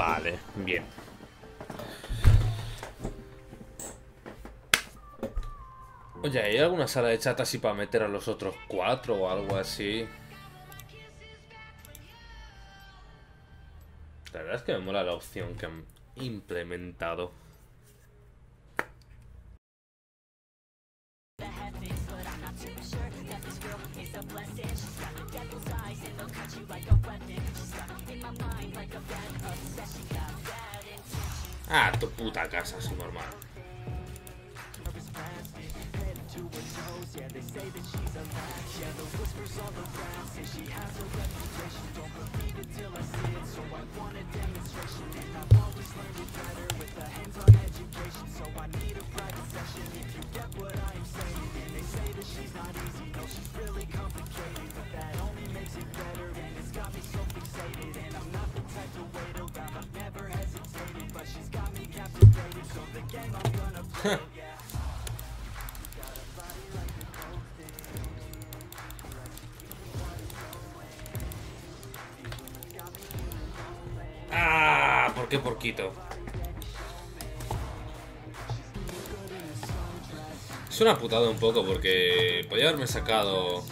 Vale, bien. Oye, ¿hay alguna sala de chat así para meter a los otros cuatro o algo así? La verdad es que me mola la opción que han implementado. you like a weapon. Stuck in my mind like a bad obsession. Got bad intentions. Ah, tu puta casa, su normal. Yeah, the whispers all around say she has a reputation. ah, ¿por qué porquito? Es una putada un poco porque podía haberme sacado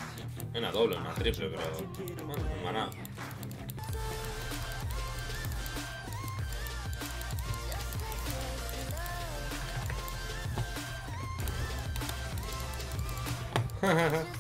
una doble, una triple, pero bueno, maná. Ha ha ha.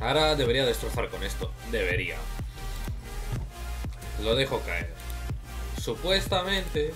Ahora debería destrozar con esto. Debería. Lo dejo caer. Supuestamente...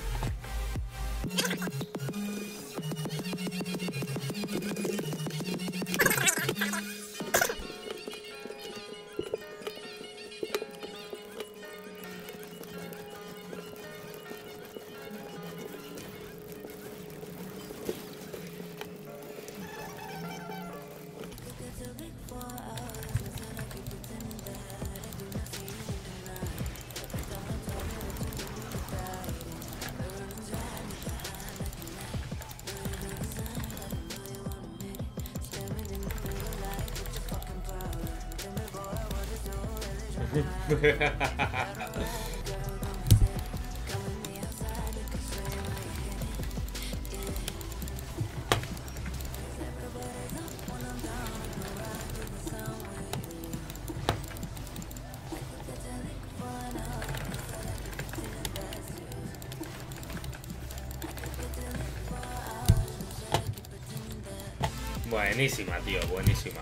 Buenísima, tío, buenísima.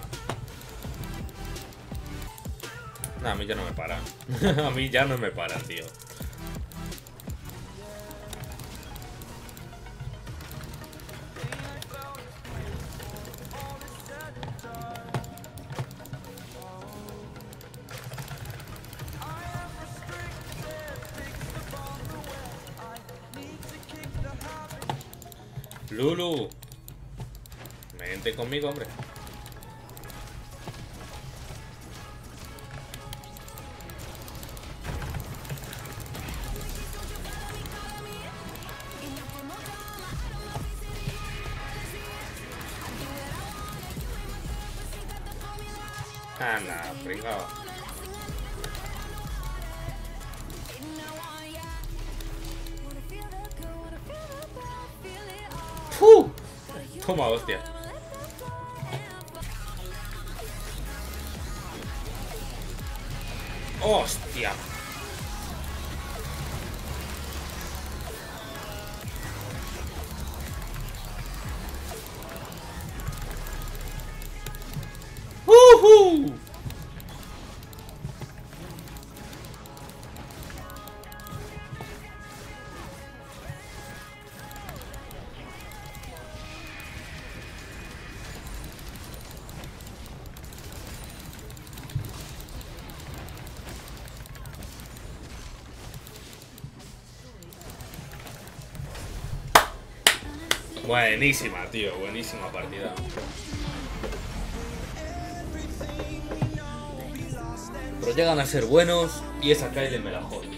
No, a mí ya no me paran. a mí ya no me paran, tío. Lulu. Vente conmigo, hombre. Ah, ¡Puh! Toma, hostia. ¡Hostia! Buenísima, tío, buenísima partida. Pero llegan a ser buenos y esa Kyle me la jode.